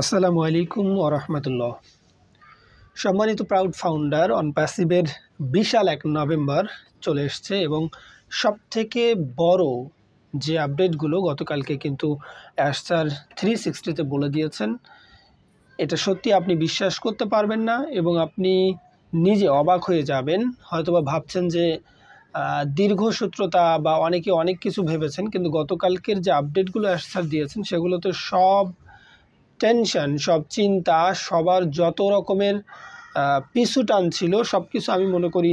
আসসালামু আলাইকুম ওরহমতুল্লাহ। সম্মানিত প্রাউড ফাউন্ডার অন প্যাসিভের বিশাল এক নভেম্বর চলে এসছে এবং সব থেকে বড় যে আপডেটগুলো গতকালকে কিন্তু অ্যাশার থ্রি সিক্সটিতে বলে দিয়েছেন, এটা সত্যি আপনি বিশ্বাস করতে পারবেন না এবং আপনি নিজে অবাক হয়ে যাবেন, হয়তোবা ভাবছেন যে দীর্ঘসূত্রতা বা অনেকে অনেক কিছু ভেবেছেন, কিন্তু গতকালকের যে আপডেটগুলো অ্যাশার দিয়েছেন সেগুলোতে সব টেনশন সব চিন্তা, সবার যত রকমের পিছু টান ছিল সব কিছু আমি মনে করি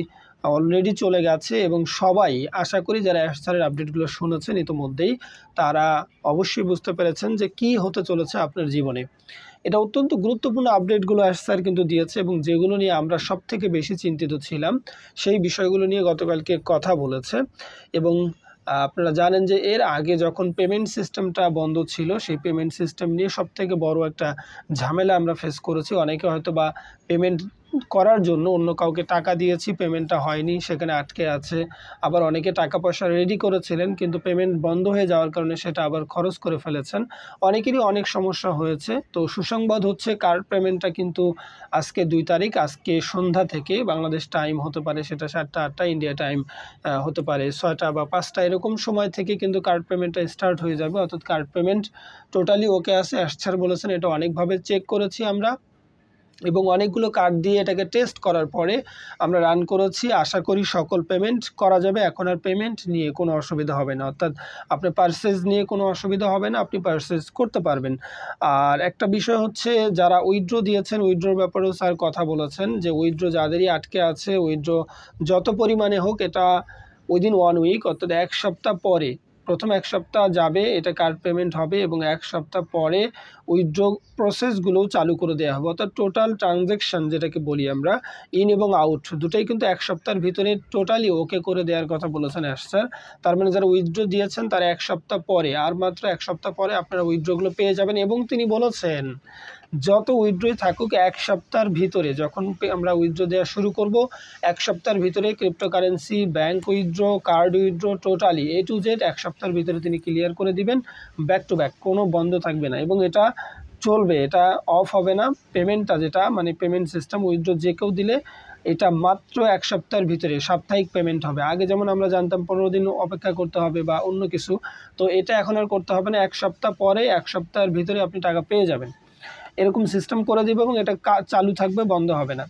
অলরেডি চলে গেছে এবং সবাই, আশা করি যারা অ্যাশারের আপডেটগুলো শুনেছেন ইতোমধ্যেই, তারা অবশ্যই বুঝতে পেরেছেন যে কি হতে চলেছে আপনার জীবনে। এটা অত্যন্ত গুরুত্বপূর্ণ আপডেটগুলো স্যার কিন্তু দিয়েছে এবং যেগুলো নিয়ে আমরা সব থেকে বেশি চিন্তিত ছিলাম, সেই বিষয়গুলো নিয়ে গতকালকে কথা বলেছে এবং আপনারা জানেন যে এর আগে যখন পেমেন্ট সিস্টেমটা বন্ধ ছিল, সেই পেমেন্ট সিস্টেম নিয়ে সবথেকে বড় একটা ঝামেলা আমরা ফেস করেছি। অনেকে হয়তো বা পেমেন্ট করার জন্য অন্য কাউকে টাকা দিয়েছি, পেমেন্টটা হয়নি, সেখানে আটকে আছে। আবার অনেকে টাকা পয়সা রেডি করেছিলেন, কিন্তু পেমেন্ট বন্ধ হয়ে যাওয়ার কারণে সেটা আবার খরচ করে ফেলেছেন। অনেকেরই অনেক সমস্যা হয়েছে। তো সুসংবাদ হচ্ছে কার্ড পেমেন্টটা কিন্তু আজকে দুই তারিখ, আজকে সন্ধ্যা থেকে বাংলাদেশ টাইম হতে পারে সেটা সাতটা, আটটা, ইন্ডিয়া টাইম হতে পারে ছয়টা বা পাঁচটা। এরকম সময় থেকে কিন্তু কার্ড পেমেন্টটা স্টার্ট হয়ে যাবে, অর্থাৎ কার্ড পেমেন্ট টোটালি ওকে আছে অ্যাশার বলেছেন, এটা অনেকভাবে চেক করেছি আমরা। এবং অনেকগুলো কার্ড দিয়ে এটাকে টেস্ট করার পরে আমরা রান করেছি। আশা করি সকল পেমেন্ট করা যাবে। এখন আর পেমেন্ট নিয়ে কোনো অসুবিধা হবে না। অর্থাৎ আপনার পার্সেস নিয়ে কোনো অসুবিধা হবে না। আপনি পার্সেস করতে পারবেন। আর একটা বিষয় হচ্ছে, যারা উইথড্র দিয়েছেন উইথড্রোর ব্যাপারেও স্যার কথা বলেছেন যে উইথড্র যাদেরই আটকে আছে উইথড্র যত পরিমাণে হোক, এটা উইদিন ওয়ান উইক অর্থাৎ এক সপ্তাহ পরে প্রথম এক সপ্তাহ যাবে, এটা কার্ড পেমেন্ট হবে এবং এক সপ্তাহ পরে উইথড্র প্রসেসগুলোও চালু করে দেওয়া হবে। অর্থাৎ টোটাল ট্রানজ্যাকশান যেটাকে বলি আমরা ইন এবং আউট দুটাই কিন্তু এক সপ্তাহের ভিতরে টোটালি ওকে করে দেওয়ার কথা বলেছেন স্যার তার মানে যারা উইথড্র দিয়েছেন, তারা এক সপ্তাহ পরে, আর মাত্র এক সপ্তাহ পরে আপনারা উইথড্রগুলো পেয়ে যাবেন এবং তিনি বলেছেন যত উইথড্রই থাকুক, এক সপ্তাহের ভিতরে যখন আমরা উইথড্র দেওয়া শুরু করব, এক সপ্তাহের ভিতরে cryptocurrency bank withdraw card withdraw totally A to Z এক সপ্তাহের ভিতরে তিনি ক্লিয়ার করে দিবেন ব্যাক টু ব্যাক কোনো বন্ধ থাকবে না। এবং এটা চলবে, এটা অফ হবে না। পেমেন্টটা যেটা মানে পেমেন্ট সিস্টেম উইথড্র যে কেউ দিলে, এটা মাত্র এক সপ্তাহের ভিতরে সাপ্তাহিক পেমেন্ট হবে। আগে যেমন আমরা জানতাম পনেরো দিন অপেক্ষা করতে হবে বা অন্য কিছু, তো এটা এখন আর করতে হবে না। এক সপ্তাহ পরে, এক সপ্তাহের ভিতরে আপনি টাকা পেয়ে যাবেন। এরকম সিস্টেম করে দেবে এবং এটা চালু থাকবে, বন্ধ হবে না।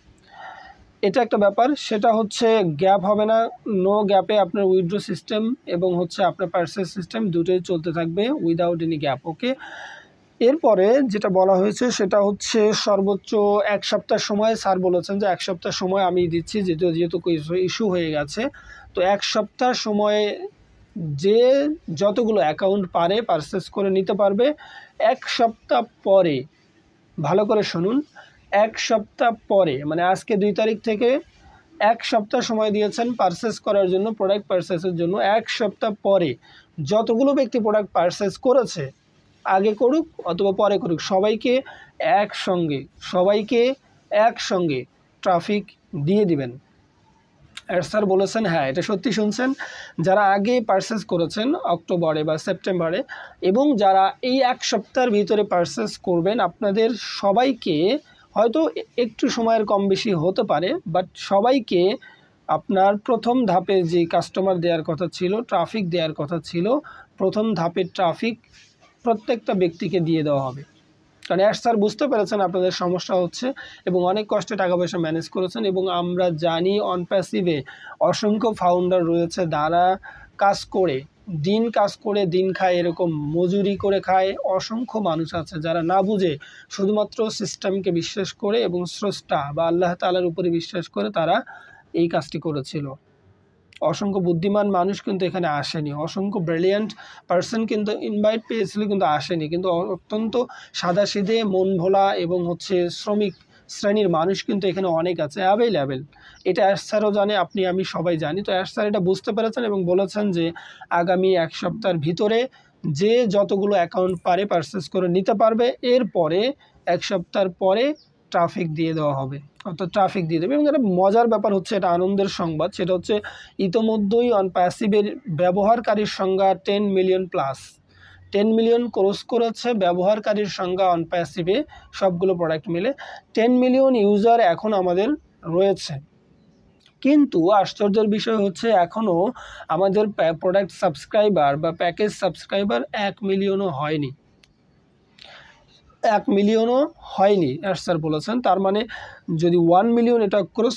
এটা একটা ব্যাপার। সেটা হচ্ছে গ্যাপ হবে না। নো গ্যাপে আপনার উইথড্র সিস্টেম এবং হচ্ছে আপনার পার্সেল সিস্টেম দুটোই চলতে থাকবে উইদাউট এনি গ্যাপ ওকে এরপরে যেটা বলা হয়েছে, সেটা হচ্ছে সর্বোচ্চ এক সপ্তাহ সময়। স্যার বলেছেন যে এক সপ্তাহ সময় আমি দিচ্ছি, যেহেতু যেহেতু ইস্যু হয়ে গেছে। তো এক সপ্তাহ সময়ে যে যতগুলো অ্যাকাউন্ট পারে পারচেস করে নিতে পারবে। এক সপ্তাহ পরে ভালো করে শুনুন। এক সপ্তাহ পরে মানে আজকে দুই তারিখ থেকে এক সপ্তাহ সময় দিয়েছেন পারচেস করার জন্য প্রোডাক্ট পারচেসের জন্য। এক সপ্তাহ পরে যতগুলো ব্যক্তি প্রোডাক্ট পারচেস করেছে, আগে করুক অথবা পরে করুক, সবাইকে একসঙ্গে সবাইকে একসঙ্গে ট্রাফিক দিয়ে দিবেন। স্যার বলেছেন হ্যাঁ এটা সত্যি শুনছেন, যারা আগে পারচেস করেছেন অক্টোবরে বা সেপ্টেম্বরে এবং যারা এই এক সপ্তাহের ভিতরে পারচেস করবেন, আপনাদের সবাইকে হয়তো একটু সময়ের কম বেশি হতে পারে বাট সবাইকে আপনার প্রথম ধাপে যে কাস্টমার দেওয়ার কথা ছিল ট্রাফিক দেওয়ার কথা ছিল, প্রথম ধাপের ট্রাফিক প্রত্যেকটা ব্যক্তিকে দিয়ে দেওয়া হবে। কারণ অ্যাশ স্যার বুঝতে পেরেছেন আপনাদের সমস্যা হচ্ছে এবং অনেক কষ্টে টাকা পয়সা ম্যানেজ করেছেন এবং আমরা জানি অন প্যাসিভে অসংখ্য ফাউন্ডার রয়েছে যারা কাজ করে, দিন কাজ করে, দিন খায়, এরকম মজুরি করে খায়, অসংখ্য মানুষ আছে যারা না বুঝে শুধুমাত্র সিস্টেমকে বিশ্বাস করে এবং স্রষ্টা বা আল্লাহ তালার উপরে বিশ্বাস করে তারা এই কাজটি করেছিল। অসংখ্য বুদ্ধিমান মানুষ কিন্তু এখানে আসেনি। অসংখ্য ব্রিলিয়ান্ট পার্সন কিন্তু ইনভাইট পেয়েছিল কিন্তু আসেনি। কিন্তু অত্যন্ত সাদাসিধে মন ভোলা এবং হচ্ছে শ্রমিক শ্রেণির মানুষ কিন্তু এখানে অনেক আছে অ্যাভেলেবেল এটা অ্যাশ জানে, আপনি, আমি সবাই জানি। তো অ্যাশ স্যার এটা বুঝতে পেরেছেন এবং বলেছেন যে আগামী এক সপ্তাহের ভিতরে যে যতগুলো অ্যাকাউন্ট পারে পারচেস করে নিতে পারবে। এরপরে, এক সপ্তাহের পরে ট্রাফিক দিয়ে দেওয়া হবে। অর্থাৎ ট্রাফিক দিয়ে দেবে। এবং একটা মজার ব্যাপার হচ্ছে, এটা আনন্দের সংবাদ, সেটা হচ্ছে ইতোমধ্যেই অন প্যাসিভের ব্যবহারকারীর সংখ্যা ten million plus ten million cross করেছে, ব্যবহারকারীর সংখ্যা অন প্যাসিভে সবগুলো প্রোডাক্ট মিলে। টেন মিলিয়ন ইউজার এখন আমাদের রয়েছে। কিন্তু আশ্চর্যের বিষয় হচ্ছে এখনও আমাদের প্রোডাক্ট সাবস্ক্রাইবার বা প্যাকেজ সাবস্ক্রাইবার এক মিলিয়নও হয়নি। এক মিলিয়নও হয়নি স্যার বলেছেন। তার মানে যদি ওয়ান মিলিয়ন এটা ক্রস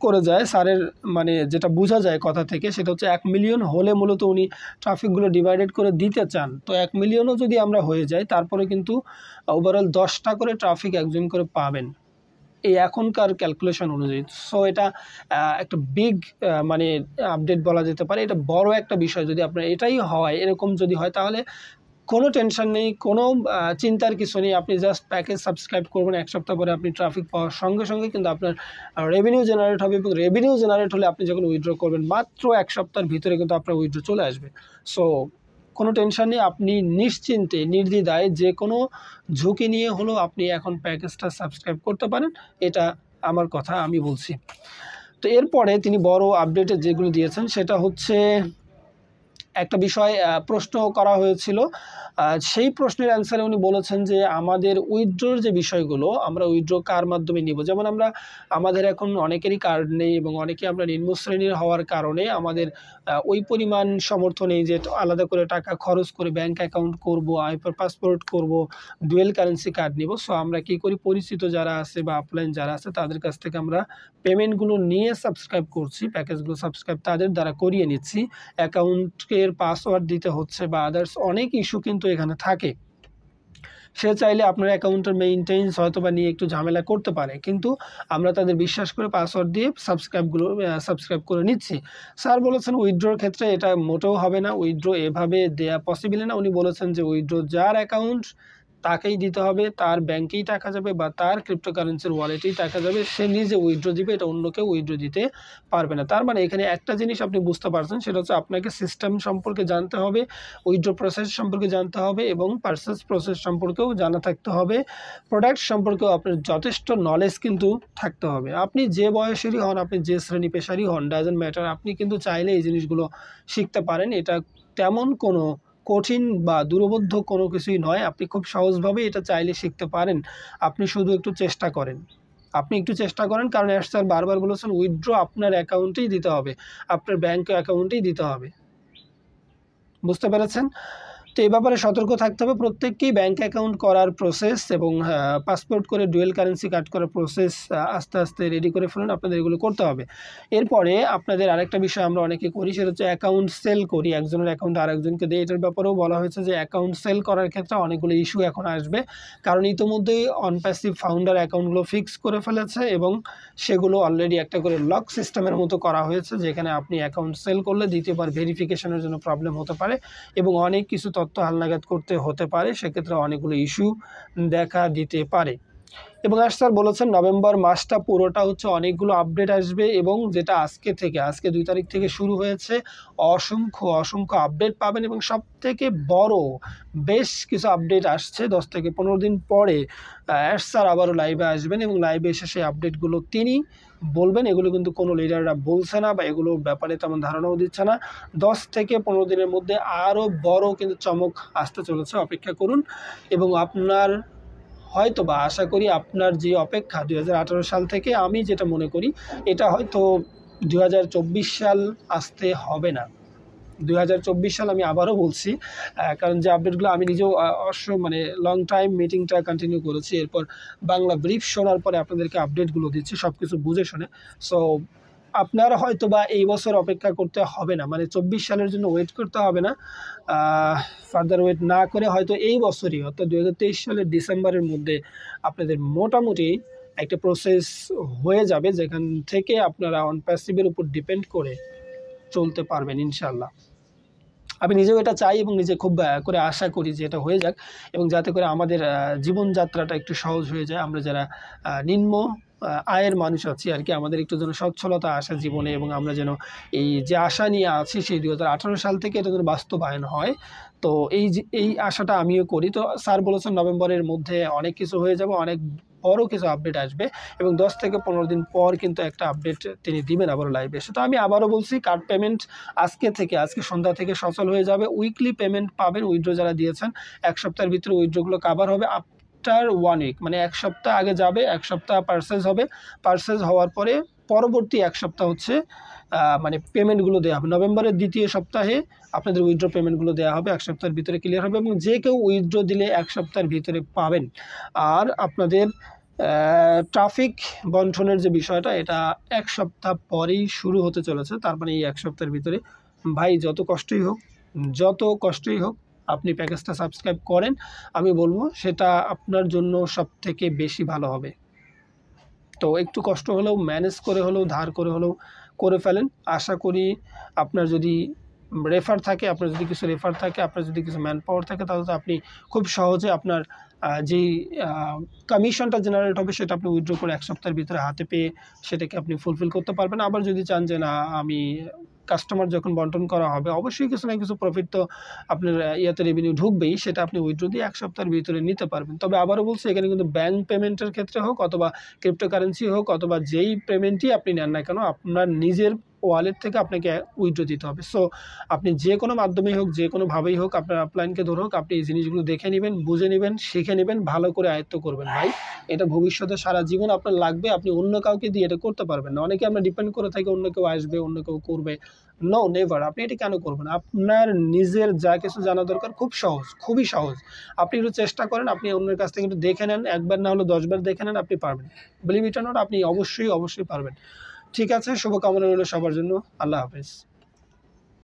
করে যায়, স্যারের মানে যেটা বোঝা যায় কথা থেকে, সেটা হচ্ছে এক মিলিয়ন হলে মূলত উনি ট্রাফিকগুলো ডিভাইডেড করে দিতে চান। তো এক মিলিয়নও যদি আমরা হয়ে যাই, তারপরে কিন্তু ওভারঅল দশটা করে ট্রাফিক একজন করে পাবেন। এই এখনকার ক্যালকুলেশন অনুযায়ী। সো এটা একটা বিগ মানে আপডেট বলা যেতে পারে। এটা বড় একটা বিষয় যদি আপনার এটাই হয়, এরকম যদি হয়, তাহলে কোনো টেনশন নেই, কোনো চিন্তার কিছু নেই। আপনি জাস্ট প্যাকেজ সাবস্ক্রাইব করবেন। এক সপ্তাহ পরে আপনি ট্রাফিক পাওয়ার সঙ্গে সঙ্গে কিন্তু আপনার রেভিনিউ জেনারেট হবে এবং রেভিনিউ জেনারেট হলে আপনি যখন উইথড্র করবেন, মাত্র এক সপ্তাহের ভিতরে কিন্তু আপনার উইথড্র চলে আসবে। সো কোনো টেনশন নেই। আপনি নিশ্চিন্তে, নির্দ্বিধায় যে কোনো ঝুঁকি নিয়ে হলেও আপনি এখন প্যাকেজটা সাবস্ক্রাইব করতে পারেন। এটা আমার কথা, আমি বলছি। তো এরপরে তিনি বড় আপডেটে যেগুলো দিয়েছেন, সেটা হচ্ছে একটা বিষয় প্রশ্ন করা হয়েছিল। সেই প্রশ্নের অ্যান্সারে উনি বলেছেন যে, আমাদের উইথড্রোর যে বিষয়গুলো, আমরা উইথড্র কার মাধ্যমে নিব? যেমন আমরা, আমাদের এখন অনেকেরই কার্ড নেই এবং অনেকে আমরা নিম্ন শ্রেণির হওয়ার কারণে আমাদের ওই পরিমাণ সমর্থ নেই যে, আলাদা করে টাকা খরচ করে ব্যাংক অ্যাকাউন্ট করব আইপার পাসপোর্ট করব ডুয়েল কারেন্সি কার্ড নিব। সো আমরা কি করি? পরিচিত যারা আছে বা আপলাইন যারা আছে, তাদের কাছ থেকে আমরা পেমেন্টগুলো নিয়ে সাবস্ক্রাইব করছি। প্যাকেজগুলো সাবস্ক্রাইব তাদের দ্বারা করিয়ে নিচ্ছি। অ্যাকাউন্টের পাসওয়ার্ড দিতে হচ্ছে বা আদার্স অনেক ইস্যু কিন্তু এখানে থাকে। সে চাইলে আপনার অ্যাকাউন্টের মেইনটেন্স হয়তো বা নিয়ে একটু ঝামেলা করতে পারে। কিন্তু আমরা তাদের বিশ্বাস করে পাসওয়ার্ড দিয়ে সাবস্ক্রাইবগুলো সাবস্ক্রাইব করে নিচ্ছি। স্যার বলেছেন উইথড্রোর ক্ষেত্রে এটা মোটেও হবে না। উইথড্রো এভাবে দেয়া পসিবল না। উনি বলেছেন যে উইথড্রো যার অ্যাকাউন্ট তাকেই দিতে হবে, তার ব্যাংকেই টাকা যাবে বা তার ক্রিপ্টোকারেন্সির ওয়ালেটেই টাকা যাবে, সে নিজে উইথড্র দিবে, এটা অন্য কেউ উইথড্র দিতে পারবে না। তার মানে এখানে একটা জিনিস আপনি বুঝতে পারছেন, সেটা হচ্ছে আপনাকে সিস্টেম সম্পর্কে জানতে হবে উইথড্র প্রসেস সম্পর্কে জানতে হবে এবং পার্সেস প্রসেস সম্পর্কেও জানা থাকতে হবে। প্রোডাক্ট সম্পর্কেও আপনার যথেষ্ট নলেজ কিন্তু থাকতে হবে। আপনি যে বয়সেরই হন, আপনি যে শ্রেণি পেশারই হন ডাজেন্ট ম্যাটার আপনি কিন্তু চাইলে এই জিনিসগুলো শিখতে পারেন। এটা তেমন কোনো কঠিন বা দূরবদ্ধ কোনো কিছুই নয়। আপনি খুব সহজভাবে এটা চাইলে শিখতে পারেন। আপনি শুধু একটু চেষ্টা করেন। আপনি একটু চেষ্টা করেন কারণ এস স্যার বারবার বলেছেন উইথড্র আপনার অ্যাকাউন্টেই দিতে হবে। আপনার ব্যাঙ্ক অ্যাকাউন্টেই দিতে হবে। বুঝতে পেরেছেন? তো এই ব্যাপারে সতর্ক থাকতে হবে। প্রত্যেককেই ব্যাঙ্ক অ্যাকাউন্ট করার প্রসেস এবং পাসপোর্ট করে ডুয়েল কারেন্সি কাট করার প্রসেস আস্তে আস্তে রেডি করে ফেলুন। আপনাদের এগুলো করতে হবে। এরপরে আপনাদের আরেকটা বিষয় আমরা অনেকে করি, সেটা হচ্ছে অ্যাকাউন্ট সেল করি। একজনের অ্যাকাউন্ট আরেকজনকে দিই এটার ব্যাপারেও বলা হয়েছে যে অ্যাকাউন্ট সেল করার ক্ষেত্রে অনেকগুলো ইস্যু এখন আসবে। কারণ ইতোমধ্যেই অনপ্যাসিভ ফাউন্ডার অ্যাকাউন্টগুলো ফিক্স করে ফেলেছে এবং সেগুলো অলরেডি একটা করে লক সিস্টেমের মতো করা হয়েছে, যেখানে আপনি অ্যাকাউন্ট সেল করলে দ্বিতীয়বার ভেরিফিকেশনের জন্য প্রবলেম হতে পারে এবং অনেক কিছু তথ্য হালনাগাদ করতে হতে পারে সেক্ষেত্রে অনেকগুলো ইস্যু দেখা দিতে পারে। এবং আজ স্যার বলেছেন নভেম্বর মাসটা পুরোটা হচ্ছে অনেকগুলো আপডেট আসবে এবং যেটা আজকে থেকে, আজকে দুই তারিখ থেকে শুরু হয়েছে, অসংখ্য অসংখ্য আপডেট পাবেন এবং সব থেকে বড় বেশ কিছু আপডেট আসছে দশ থেকে পনেরো দিন পরে। অ্যাশ স্যার আবারও লাইভে আসবেন এবং লাইভে এসে সেই আপডেটগুলো তিনি বলবেন। এগুলো কিন্তু কোনো লিডাররা বলছে না বা এগুলোর ব্যাপারে তেমন ধারণাও দিচ্ছে না। দশ থেকে পনেরো দিনের মধ্যে আরও বড় কিন্তু চমক আসতে চলেছে। অপেক্ষা করুন এবং আপনার হয়তো বা আশা করি আপনার যে অপেক্ষা দুই হাজার আঠারো সাল থেকে আমি যেটা মনে করি, এটা হয়তো দু হাজার চব্বিশ সাল আসতে হবে না। দুই হাজার চব্বিশ সাল আমি আবারও বলছি কারণ যে আপডেটগুলো আমি নিজেও অবশ্য মানে লং টাইম মিটিংটা কন্টিনিউ করেছি, এরপর বাংলা ব্রিফ শোনার পরে আপনাদেরকে আপডেটগুলো দিচ্ছি সব কিছু বুঝে শুনে। সো আপনার হয়তো বা এই বছর অপেক্ষা করতে হবে না। মানে চব্বিশ সালের জন্য ওয়েট করতে হবে না। ফার্দার ওয়েট না করে হয়তো এই বছরই, অর্থাৎ দুহাজার তেইশ সালের ডিসেম্বরের মধ্যে আপনাদের মোটামুটি একটা প্রসেস হয়ে যাবে, যেখান থেকে আপনারা অন প্যাসিভের উপর ডিপেন্ড করে চলতে পারবেন ইনশাল্লাহ আমি নিজেও এটা চাই এবং নিজে খুব করে আশা করি যে এটা হয়ে যাক এবং যাতে করে আমাদের জীবনযাত্রাটা একটু সহজ হয়ে যায়। আমরা যারা নিম্ন আয়ের মানুষ আছি আর কি। আমাদের একটু যেন সচ্ছলতা আসা জীবনে এবং আমরা যেন এই যে আশা নিয়ে আছি সেই দু হাজার আঠারো সাল থেকে এটা যেন বাস্তবায়ন হয়। তো এই এই আশাটা আমিও করি। তো স্যার বলেছেন নভেম্বরের মধ্যে অনেক কিছু হয়ে যাবে, অনেক বড় কিছু আপডেট আসবে এবং দশ থেকে পনেরো দিন পর কিন্তু একটা আপডেট তিনি দিবেন আবারও লাইভে তো আমি আবারও বলছি কার্ড পেমেন্ট আজকে থেকে, আজকে সন্ধ্যা থেকে সচল হয়ে যাবে। উইকলি পেমেন্ট পাবেন উইড্রো যারা দিয়েছেন, এক সপ্তাহের ভিতরে উইড্রোগুলো কাভার হবে। আফটার ওয়ান উইক মানে এক সপ্তাহ আগে যাবে, এক সপ্তাহ পার্সেস হবে। পার্সেস হওয়ার পরে পরবর্তী এক সপ্তাহ হচ্ছে মানে পেমেন্টগুলো দেওয়া হবে। নভেম্বরের দ্বিতীয় সপ্তাহে আপনাদের উইথড্র পেমেন্টগুলো দেওয়া হবে, এক সপ্তাহের ভিতরে ক্লিয়ার হবে এবং যে কেউ উইথড্র দিলে এক সপ্তাহের ভিতরে পাবেন। আর আপনাদের ট্রাফিক বন্টনের যে বিষয়টা, এটা এক সপ্তাহ পরেই শুরু হতে চলেছে। তার মানে এই এক সপ্তাহের ভিতরে ভাই, যত কষ্টই হোক, যত কষ্টই হোক আপনি প্যাকেজটা সাবস্ক্রাইব করেন, আমি বলব সেটা আপনার জন্য সব থেকে বেশি ভালো হবে। তো একটু কষ্ট হলেও ম্যানেজ করে হলেও, ধার করে হলেও করে ফেলেন। আশা করি আপনার যদি রেফার থাকে, আপনার যদি কিছু রেফার থাকে, আপনার যদি কিছু ম্যান পাওয়ার থাকে, তাহলে তো আপনি খুব সহজে আপনার যেই কমিশনটা জেনারেট হবে, সেটা আপনি উইথড্র করে এক সপ্তাহের ভিতরে হাতে পেয়ে সেটাকে আপনি ফুলফিল করতে পারবেন। আবার যদি চান যে, না, আমি কাস্টমার যখন বন্টন করা হবে, অবশ্যই কিছু না কিছু প্রফিট তো আপনার ইয়াতে রেভিনিউ ঢুকবেই, সেটা আপনি উইথড্রো দিয়ে এক সপ্তাহের ভিতরে নিতে পারবেন। তবে আবারও বলছি, এখানে কিন্তু ব্যাঙ্ক পেমেন্টের ক্ষেত্রে হোক অথবা ক্রিপ্টোকারেন্সি হোক অথবা যেই পেমেন্টই আপনি নেন না কেন, আপনার নিজের ওয়ালেট থেকে আপনাকে উইথড্র দিতে হবে। সো আপনি যে কোনো মাধ্যমেই হোক, যে কোনোভাবেই হোক, আপনার আপলাইনকে ধরে হোক, আপনি এই জিনিসগুলো দেখে নেবেন, বুঝে নেবেন, শিখে নেবেন, ভালো করে আয়ত্ত করবেন। ভাই, এটা ভবিষ্যতে সারা জীবন আপনার লাগবে, আপনি অন্য কাউকে দিয়ে এটা করতে পারবেন না। অনেকে আমরা ডিপেন্ড করে থাকি অন্য কেউ আসবে, অন্য কেউ করবে। নো নেভার আপনি এটা কেন করবেন? আপনার নিজের যা কিছু জানা দরকার, খুব সহজ, খুবই সহজ। আপনি একটু চেষ্টা করেন, আপনি অন্যের কাছ থেকে একটু দেখে নেন, একবার না হলে দশবার দেখে নেন, আপনি পারবেন। বিলিভ ইট আপনি অবশ্যই অবশ্যই পারবেন। ঠিক আছে শুভকামনা রইল সবার জন্য। আল্লাহ হাফেজ।